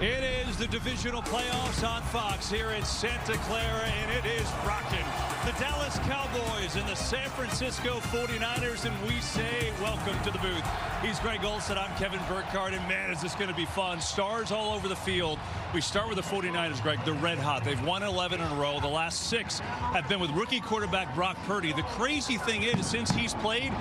It is the divisional playoffs on Fox here in Santa Clara, and it is rocking. The Dallas Cowboys and the San Francisco 49ers, and we say welcome to the booth. He's Greg Olsen, I'm Kevin Burkhardt, and man, is this going to be fun. Stars all over the field. We start with the 49ers, Greg. They're red hot. They've won 11 in a row. The last six have been with rookie quarterback Brock Purdy. The crazy thing is, since he's played,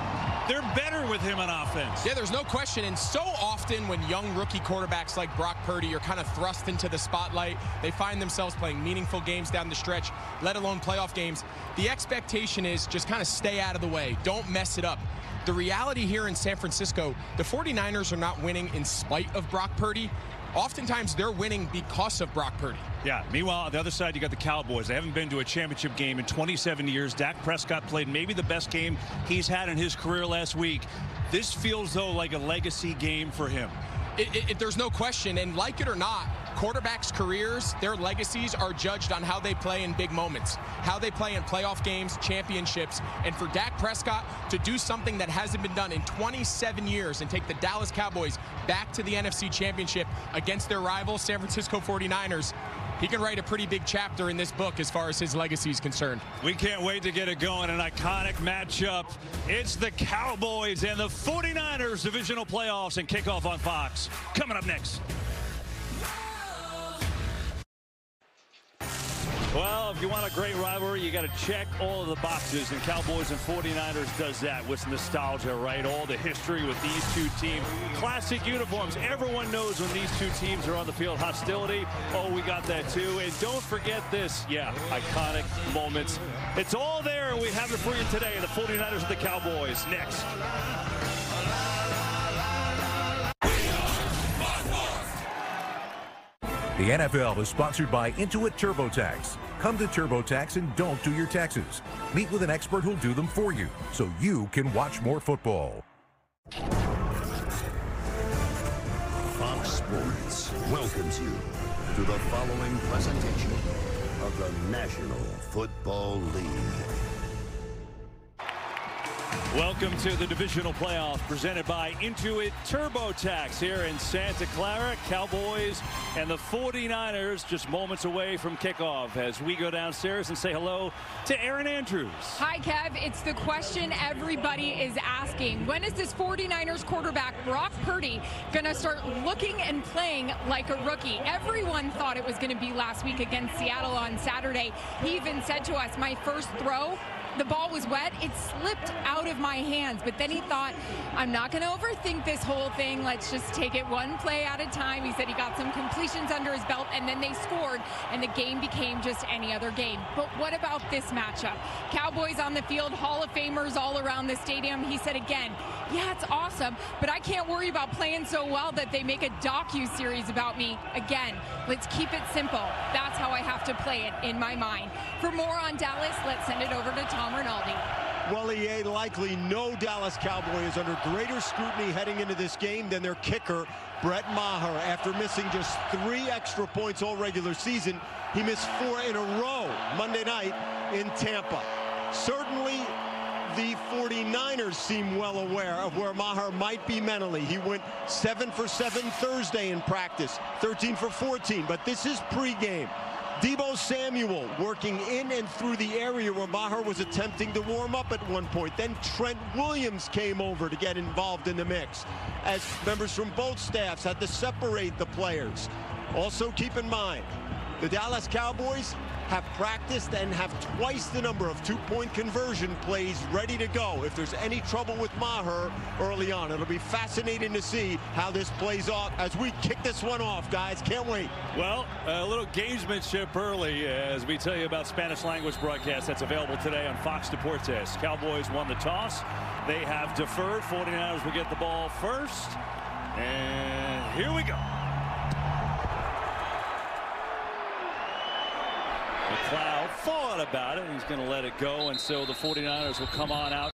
they're better with him on offense. Yeah, there's no question. And so often when young rookie quarterbacks like Brock Purdy are kind of thrust into the spotlight, they find themselves playing meaningful games down the stretch, let alone playoff games. The expectation is just kind of stay out of the way. Don't mess it up. The reality here in San Francisco, the 49ers are not winning in spite of Brock Purdy. Oftentimes they're winning because of Brock Purdy. Yeah. Meanwhile, on the other side, you got the Cowboys. They haven't been to a championship game in 27 years. Dak Prescott played maybe the best game he's had in his career last week. This feels, though, like a legacy game for him. It, it, it, there's no question, and like it or not, quarterbacks' careers, their legacies are judged on how they play in big moments, how they play in playoff games, championships, and for Dak Prescott to do something that hasn't been done in 27 years and take the Dallas Cowboys back to the NFC Championship against their rival, San Francisco 49ers, he can write a pretty big chapter in this book as far as his legacy is concerned. We can't wait to get it going. An iconic matchup. It's the Cowboys and the 49ers divisional playoffs and kickoff on Fox. Coming up next. Well, if you want a great rivalry, you got to check all of the boxes, and Cowboys and 49ers does that with nostalgia, right? All the history with these two teams. Classic uniforms. Everyone knows when these two teams are on the field. Hostility, oh, we got that too. And don't forget this, yeah, iconic moments. It's all there, and we have it for you today. The 49ers and the Cowboys next. The NFL is sponsored by Intuit TurboTax. Come to TurboTax and don't do your taxes. Meet with an expert who'll do them for you so you can watch more football. Fox Sports welcomes you to the following presentation of the National Football League. Welcome to the divisional playoff presented by Intuit TurboTax here in Santa Clara. Cowboys and the 49ers just moments away from kickoff as we go downstairs and say hello to Erin Andrews. Hi, Kev. It's the question everybody is asking. When is this 49ers quarterback, Brock Purdy, going to start looking and playing like a rookie? Everyone thought it was going to be last week against Seattle on Saturday. He even said to us, my first throw the ball was wet. It slipped out of my hands. But then he thought, I'm not going to overthink this whole thing. Let's just take it one play at a time. He said he got some completions under his belt, and then they scored, and the game became just any other game. But what about this matchup? Cowboys on the field, Hall of Famers all around the stadium. He said again, yeah, it's awesome, but I can't worry about playing so well that they make a docu-series about me. Again, let's keep it simple. That's how I have to play it in my mind. For more on Dallas, let's send it over to Tom Rinaldi. Well, likely no Dallas Cowboy is under greater scrutiny heading into this game than their kicker, Brett Maher. After missing just three extra points all regular season, he missed four in a row Monday night in Tampa. Certainly the 49ers seem well aware of where Maher might be mentally. He went 7 for 7 Thursday in practice, 13 for 14, but this is pregame. Deebo Samuel working in and through the area where Maher was attempting to warm up at one point. Then Trent Williams came over to get involved in the mix as members from both staffs had to separate the players. Also keep in mind, the Dallas Cowboys have practiced and have twice the number of two-point conversion plays ready to go if there's any trouble with Maher early on. It'll be fascinating to see how this plays off as we kick this one off, guys. Can't wait. Well, a little gamesmanship early as we tell you about Spanish language broadcast that's available today on Fox Deportes. Cowboys won the toss. They have deferred. 49ers will get the ball first. And here we go. About it. He's going to let it go, and so the 49ers will come on out.